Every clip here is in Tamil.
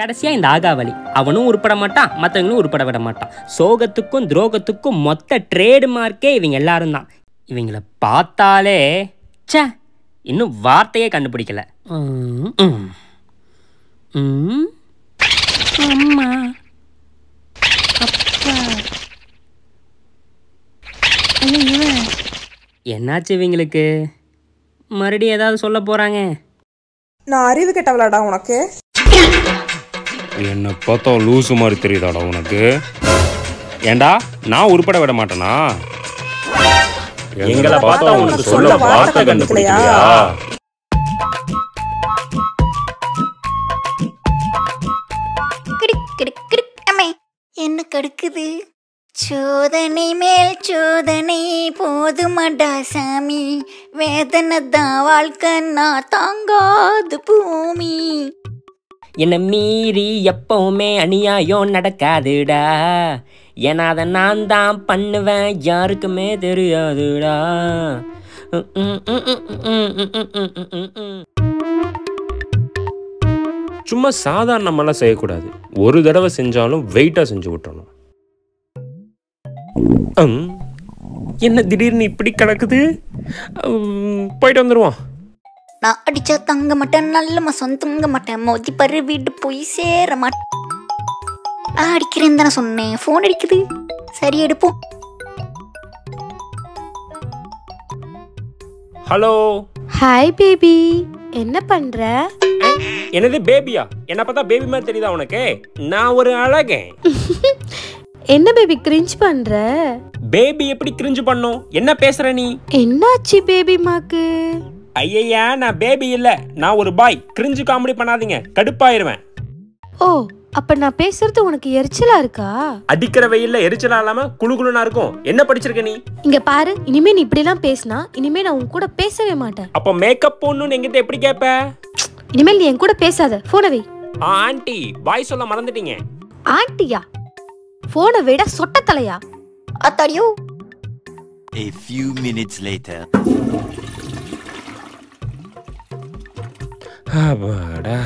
கடைசியாக இந்த ஆகாவளி அவனும் உருப்பட மாட்டான் மற்றவங்களும் உருப்பட விட மாட்டான். சோகத்துக்கும் துரோகத்துக்கும் மொத்த ட்ரேடு மார்க்கே இவங்க எல்லாரும் தான். இவங்கள பார்த்தாலே ச்சே இன்னும் வார்த்தையே கண்டுபிடிக்கல. அம்மா. அப்பா. என்னாச்சு இவங்களுக்கு? மறுபடியும் ஏதாவது சொல்ல போறாங்க? நான் அறிவு கெட்டவளாடா உனக்கு. என்னை பார்த்தா லூசு மாதிரி தெரியுதாடா உனக்கு? ஏண்டா நான் உருப்பட விட மாட்டேனா? எங்களை பார்த்தா உனக்கு சொல்ல வார்த்தை அம்மே. என்ன கடுக்குது? சோதனை மேல் சோதனை போதுமடா சாமி. வேதனை தான் வாழ்க்கை நான் தாங்காது பூமி. என்னை மீறி எப்பவுமே அநியாயம் நடக்காதுடா ஏன்னா அதை நான் தான் பண்ணுவேன் யாருக்குமே தெரியாதுடா சும்மா சாதாரணமெல்லாம் செய்யக்கூடாது ஒரு தடவை செஞ்சாலும் வெயிட்டாக செஞ்சு விட்டணும் என்ன திடீர்னு இப்படி கிடக்குது போயிட்டு வந்துடுவோம் நான் அடிச்சா தங்க மாட்டேன் நல்ல மாசம் தங்க மாட்டேன். மோதி பரு வீடு போய் சேர மாட்டேன் நான் அடிக்கிறேன் தானே சொன்னேன். ஃபோன் அடிக்குது. சரி எடுப்போம் ஹலோ. ஹாய் பேபி என்ன பண்ற? என்னது பேபியா என்ன பார்த்தா பேபி மாதிரி தெரியுதா உனக்கு? நான் ஒரு அழகேன். என்ன பேபி கிரிஞ்ச் பண்ற? பேபி எப்படி கிரிஞ்சு பண்ணும்? என்ன பேசுற நீ? என்னாச்சு பேபி மாக்கு ஐயையா நான் பேபி இல்ல. நான் ஒரு பாய் கிரிஞ்சு காமெடி பண்ணாதீங்க. கடுப்பாயிருவேன். ஓ அப்ப நான் பேசுறது உனக்கு எரிச்சலா இருக்கா? அடிக்கிற வெயில்ல எரிச்சலா இல்லாம குளு குளுனா இருக்கும். என்ன படிச்சிருக்க நீ? இங்க பாரு இனிமே நீ இப்படி எல்லாம் பேசினா இனிமே நான் உன் கூட பேசவே மாட்டேன். அப்ப மேக்கப் போடணும்னு எங்கிட்ட எப்படி கேப்ப? இனிமேல் நீ என் கூட பேசாத. போனை வை. ஆண்டி பாய் சொல்ல மறந்துட்டீங்க. ஆண்டியா? போனை விட சொட்ட தலையா அத்தாடியோ. A few minutes later. அப்பாடா.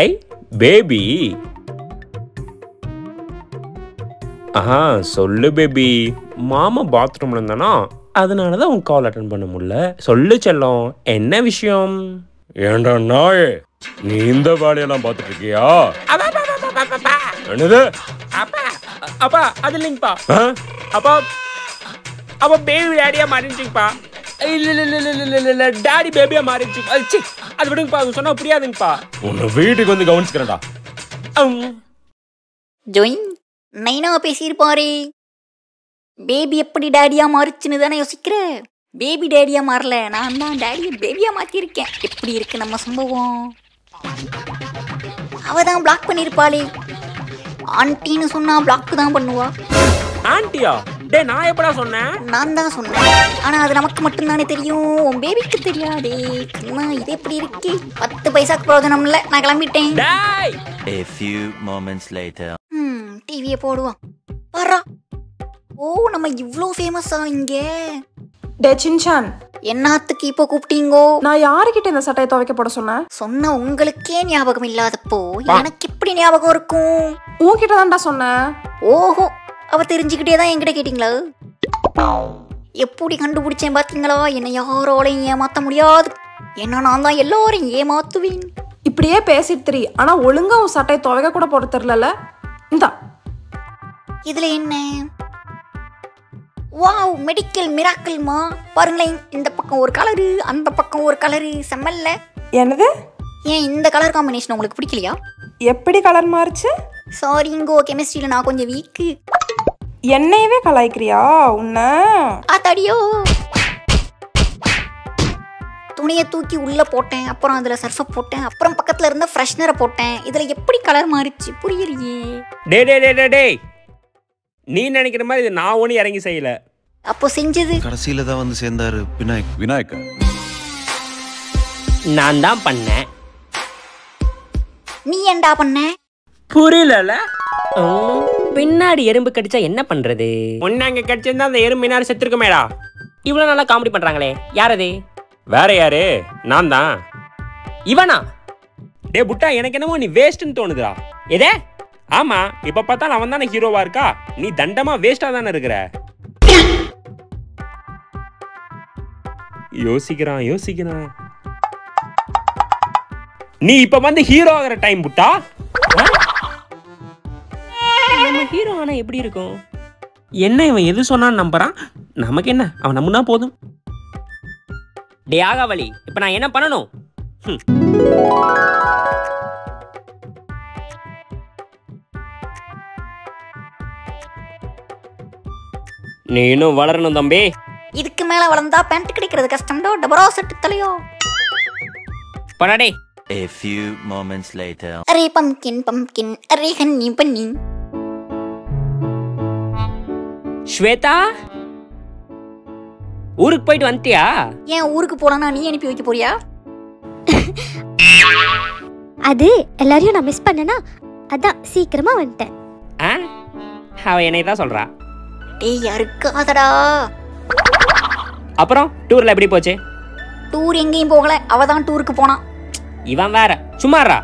ஐ பேபி. ஆஹா சொல்லு பேபி. மாமா பாத்ரூம்ல இருந்தானா? அதனால தான் உன் கால் அட்டன் பண்ண முடியல. சொல்லு செல்லம் என்ன விஷயம்? ஏண்டா நாயே நீ இந்த வேலையெல்லாம் பார்த்துட்டு இருக்கியா என்னது? அப்பா அது இல்லைங்கப்பா? அப்பா அப்பா பேபி டேடியா மாறிடுச்சுங்கப்பா இல்ல இல்ல இல்ல இல்ல இல்ல இல்ல இல்ல டாடி பேபியா மாறிடுச்சு. அது சி அது விடுங்கப்பா அது சொன்னா புரியாதுங்கப்பா. உன்னை வீட்டுக்கு வந்து கவனிச்சுக்கிறேன்டா. ஜோயின் நைனா பேசியிருப்பாரே. பேபி எப்படி டேடியா மாறுச்சுன்னு தானே யோசிக்கிற? பேபி டேடியா மாறல நான் தான் டேடியை பேபியா மாத்திருக்கேன் எப்படி இருக்கு நம்ம சம்பவம்? அவ தான் பிளாக் பண்ணிருப்பாளே. ஆன்ட்டின்னு சொன்னா பிளாக் தான் பண்ணுவா. ஆண்டியா டே நான் எப்படா சொன்னேன்? நான் தான் சொன்னேன். ஆனா அது நமக்கு மட்டும்தானே தெரியும். உன் பேபிக்கு தெரியாதே. கண்ணா இது எப்படி இருக்கு? பத்து பைசாக்கு பிரயோஜனம் இல்ல நான் கிளம்பிட்டேன். டேய்! A few moments later. ம் டிவியை போடுவான் வர்றா ஓ நம்ம இவ்ளோ ஃபேமஸா இங்க. டே சின்சான். என்னத்துக்கு இப்போ கூப்பிட்டீங்கோ? நான் யாருக்கிட்ட இந்த சட்டையை துவைக்க போட சொன்னேன்? சொன்ன உங்களுக்கே ஞாபகம் இல்லாதப்போ எனக்கு எப்படி ஞாபகம் இருக்கும்? உன்கிட்ட தான்டா சொன்னேன். ஓஹோ அவ தெரிஞ்சுக்கிட்டே தான் என்கிட்ட கேட்டீங்களா? எப்படி கண்டுபிடிச்சேன் பாத்தீங்களா? என்னை யாரோலையும் ஏமாத்த முடியாது. ஏன்னா நான் தான் எல்லாரையும் ஏமாத்துவேன். இப்படியே பேசிட்டு திரி. ஆனா ஒழுங்கா உன் சட்டையை துவைக்க கூட போட தெரிலல. இந்தா. இதுல என்ன? வாவ் மெடிக்கல் மிராக்கிள்மா பாருங்களேன் இந்த பக்கம் ஒரு கலரு அந்த பக்கம் ஒரு கலரு செம்மல்ல. என்னது? ஏன் இந்த கலர் காம்பினேஷன் உங்களுக்கு பிடிக்கலையா? எப்படி கலர் மாறுச்சு? சாரிங்கோ கெமிஸ்ட்ரியில நான் கொஞ்சம் வீக்கு என்னையவே கலாய்க்கிறியா உன்ன? ஆத்தாடியோ. துணியை தூக்கி உள்ள போட்டேன் அப்புறம் அதுல சர்ஃபை போட்டேன் அப்புறம் பக்கத்துல இருந்த ஃப்ரெஷ்னரை போட்டேன். இதுல எப்படி கலர் மாறிச்சு புரியலையே. டே டே டே டே டே நீ நினைக்கிற மாதிரி இது நான் ஒன்றும் இறங்கி செய்யல. அப்போ செஞ்சது? கடைசியில தான் வந்து சேர்ந்தாரு விநாயக். விநாயக் நான் தான் பண்ணேன். நீ ஏன்டா பண்ண? புரியலல? பின்னாடி எறும்பு கடிச்சா என்ன பண்றது? அங்க கடிச்சிருந்தா அந்த எறும்பு நேரம் செத்துருக்குமேடா. இவ்வளவு நல்லா காமெடி பண்றாங்களே. யார் அது வேற யாரு? நான் தான். இவனா? டே புட்டா எனக்கு என்னமோ நீ வேஸ்ட்னு தோணுதுடா. எதே? ஆமா இப்ப பார்த்தாலும் அவன் தானே ஹீரோவா இருக்கா? நீ தண்டமா வேஸ்டா தானே இருக்கிற. யோசிக்கிறான் யோசிக்கிறான். நீ இப்ப வந்து ஹீரோ ஆகிற டைம் புட்டா? ஹீரோ ஆனா எப்படி இருக்கும்? என்ன இவன் எது சொன்னான்னு நம்புறான்? நமக்கு என்ன? அவன் நம்புனா போதும். டே ஆகாவளி இப்போ நான் என்ன பண்ணணும். நீ இன்னும் வளரணும் தம்பி. இதுக்கு மேல வளர்ந்தா பேண்ட் கிடைக்கிறது கஷ்டம்டோ டபரா செட்டு தலையோ படாடே A few moments later. அரே பம்கின் பம்கின் அரே ஹன்னி பன்னி. ஸ்வேதா? ஊருக்கு போயிட்டு வந்துட்டியா? ஏன் ஊருக்கு போனா நீ அனுப்பி வைக்க போறியா? அது எல்லாரையும் நான் மிஸ் பண்ணனா அதான் சீக்கிரமா வந்துட்டேன். ஆ? அவ என்னை தான் சொல்றா. டேய் யாருக்காதடா? அப்புறம் டூர்ல எப்படி போச்சு? டூர் எங்கேயும் போகல. அவ தான் டூருக்கு போனா இவன் வேற. சும்மாறா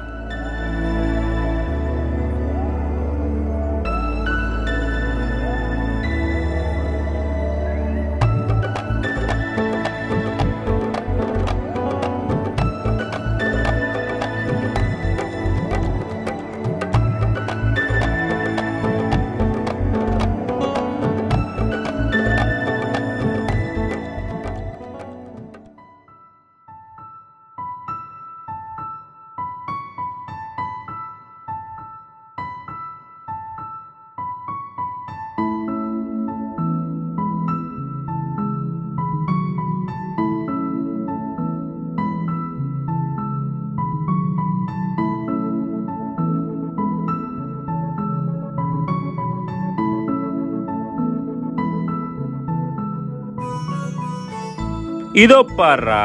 இதோ பாருடா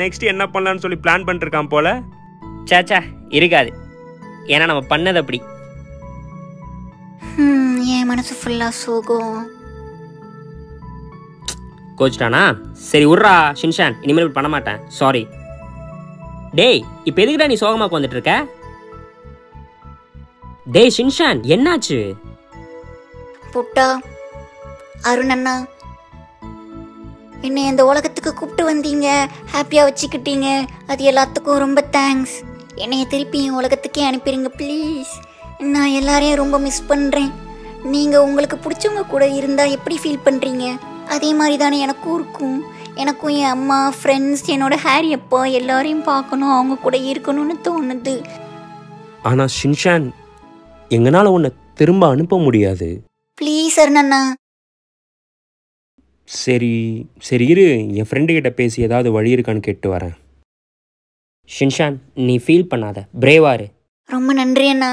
நெக்ஸ்ட் என்ன பண்ணலாம்னு சொல்லி பிளான் பண்ணிருக்கான் போல? சேச்சா இருக்காது. ஏன்னா நம்ம பண்ணது அப்படி. ஹம், என் மனசு ஃபுல்லா சோகம். கோச்சிட்டானா? சரி விட்றா ஷின்ஷான். இனிமேல் இப்படி பண்ண மாட்டேன். சாரி டேய் இப்போ எதுக்குடா நீ சோகமா உட்காந்துட்டு இருக்க டேய் ஷின்ஷான் என்னாச்சு? புட்டா அருண் அண்ணா என்னை இந்த உலகத்துக்கு கூப்பிட்டு வந்தீங்க. ஹாப்பியா வச்சுக்கிட்டீங்க. அது எல்லாத்துக்கும் ரொம்ப தேங்க்ஸ் என்னைய திருப்பி என் உலகத்துக்கே அனுப்பிடுங்க ப்ளீஸ் நான் எல்லாரையும் ரொம்ப மிஸ் பண்றேன். நீங்க உங்களுக்கு பிடிச்சவங்க கூட இருந்தா எப்படி ஃபீல் பண்றீங்க? அதே மாதிரி தானே எனக்கும் இருக்கும். எனக்கும் என் அம்மா ஃப்ரெண்ட்ஸ் என்னோட ஹாரி அப்பா எல்லாரையும் பார்க்கணும் அவங்க கூட இருக்கணும்னு தோணுது. ஆனா ஷின்ஷான் எங்கனால உன்னை திரும்ப அனுப்ப முடியாது. ப்ளீஸ் அருணண்ணா சரி சரி இரு. என் ஃப்ரெண்டு கிட்ட பேசி ஏதாவது வழி இருக்கான்னு கேட்டு வரேன். ஷின்ஷான் நீ ஃபீல் பண்ணாத. பிரேவாரு ரொம்ப நன்றி அண்ணா.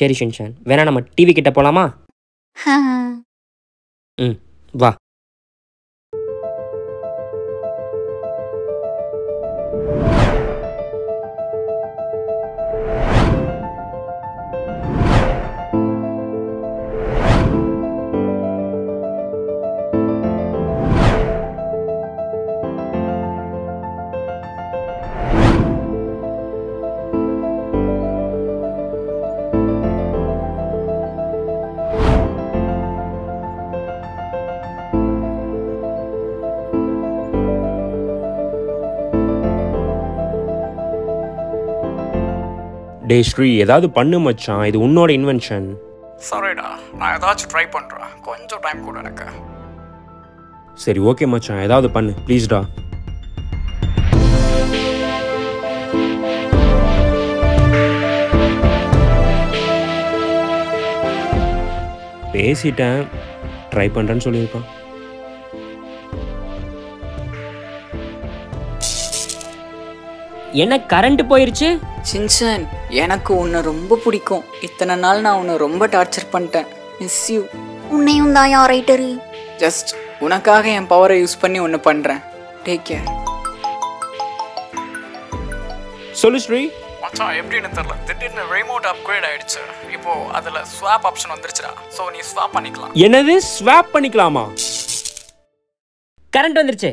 சரி ஷின்ஷான். வேணா நம்ம டிவி கிட்ட போலாமா? ம் வா. டே ஸ்ரீ ஏதாவது பண்ணு மச்சான். இது உன்னோட இன்வென்ஷன் சாரிடா நான் ஏதாச்சும் ட்ரை பண்ணுறேன் கொஞ்சம் டைம் கூட எனக்கு. சரி ஓகே மச்சான். ஏதாவது பண்ணு. ப்ளீஸ்டா பேசிட்டேன். ட்ரை பண்ணுறேன்னு சொல்லியிருக்கான். என்ன கரண்ட் போயிருச்சு? சின்சன். எனக்கு உன்னை ரொம்ப பிடிக்கும். இத்தனை நாள் நான் உன்னை ரொம்ப டார்ச்சர் பண்ணிட்டேன். மிஸ் யூ உன்னையும் தான் யார் ரைட்டரு ஜஸ்ட் உனக்காக என் பவரை யூஸ் பண்ணி ஒன்று பண்ணுறேன் டேக் கேர் சொல்லு ஸ்ரீ. மச்சான் எப்படின்னு தெரியல. திடீர்னு ரிமோட் அப்கிரேட் ஆயிடுச்சு. இப்போ அதில் ஸ்வாப் ஆப்ஷன் வந்துருச்சுடா. ஸோ நீ ஸ்வாப் பண்ணிக்கலாம். என்னது? ஸ்வாப் பண்ணிக்கலாமா? கரண்ட் வந்துருச்சு.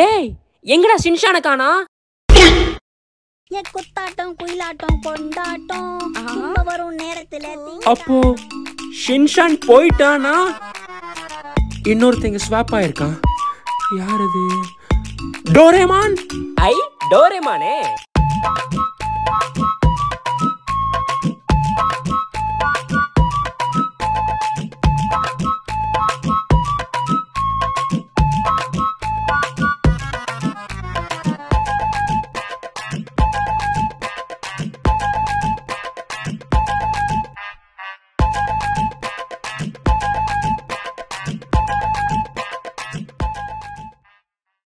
டேய் எங்கடா சின்ஷான காணா? குத்தாட்டம் குயிலாட்டம் கொண்டாட்டம். வரும் நேரத்துல அப்போ ஷின்ஷான் போயிட்டானா? இன்னொருத்தங்க ஸ்வாப் ஆயிருக்கான் யார் அது டோரேமான்? ஐ டோரேமானே.